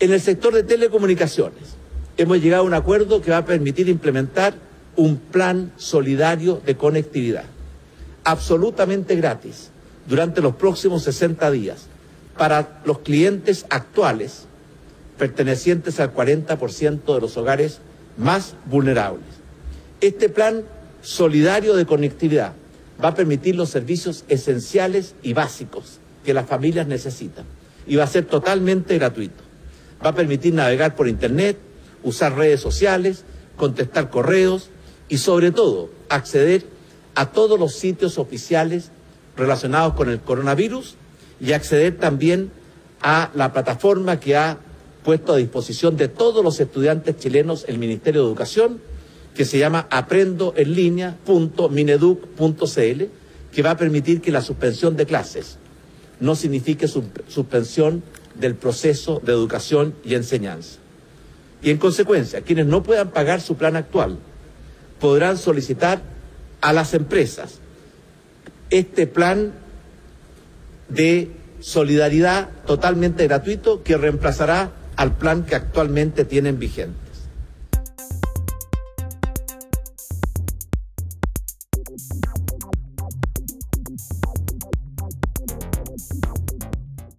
En el sector de telecomunicaciones hemos llegado a un acuerdo que va a permitir implementar un plan solidario de conectividad, absolutamente gratis, durante los próximos 60 días, para los clientes actuales pertenecientes al 40% de los hogares más vulnerables. Este plan solidario de conectividad va a permitir los servicios esenciales y básicos que las familias necesitan y va a ser totalmente gratuito. Va a permitir navegar por Internet, usar redes sociales, contestar correos y sobre todo acceder a todos los sitios oficiales relacionados con el coronavirus y acceder también a la plataforma que ha puesto a disposición de todos los estudiantes chilenos el Ministerio de Educación, que se llama aprendoenlinea.mineduc.cl, que va a permitir que la suspensión de clases no signifique suspensión del proceso de educación y enseñanza. Y en consecuencia, quienes no puedan pagar su plan actual podrán solicitar a las empresas este plan de solidaridad totalmente gratuito que reemplazará al plan que actualmente tienen vigente.